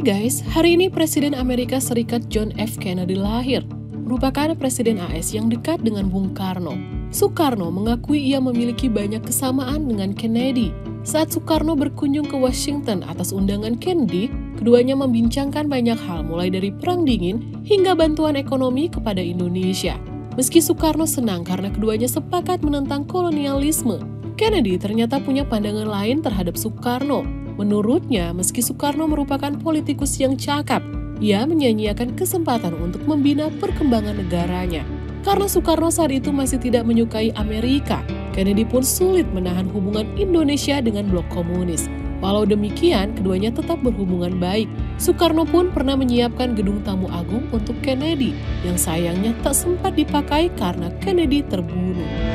Guys, hari ini Presiden Amerika Serikat John F. Kennedy lahir. Merupakan Presiden AS yang dekat dengan Bung Karno. Soekarno mengakui ia memiliki banyak kesamaan dengan Kennedy. Saat Soekarno berkunjung ke Washington atas undangan Kennedy, keduanya membincangkan banyak hal mulai dari Perang Dingin hingga bantuan ekonomi kepada Indonesia. Meski Soekarno senang karena keduanya sepakat menentang kolonialisme, Kennedy ternyata punya pandangan lain terhadap Soekarno Menurutnya, meski Soekarno merupakan politikus yang cakap, ia menyanyiakan kesempatan untuk membina perkembangan negaranya. Karena Soekarno saat itu masih tidak menyukai Amerika, Kennedy pun sulit menahan hubungan Indonesia dengan blok komunis. Walau demikian, keduanya tetap berhubungan baik. Soekarno pun pernah menyiapkan gedung tamu agung untuk Kennedy, yang sayangnya tak sempat dipakai karena Kennedy terbunuh.